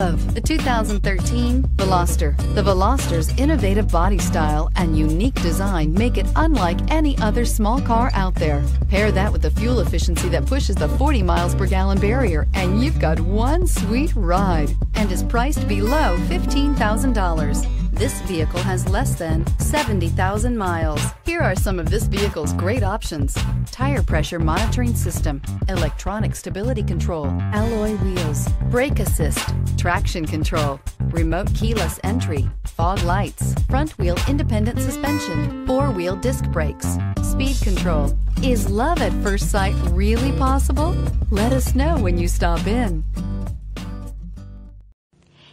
Of the 2013 Veloster. The Veloster's innovative body style and unique design make it unlike any other small car out there. Pair that with the fuel efficiency that pushes the 40 miles per gallon barrier, and you've got one sweet ride and is priced below $15,000. This vehicle has less than 70,000 miles. Here are some of this vehicle's great options. Tire pressure monitoring system, electronic stability control, alloy wheels, brake assist, traction control, remote keyless entry, fog lights, front wheel independent suspension, four wheel disc brakes, speed control. Is love at first sight really possible? Let us know when you stop in.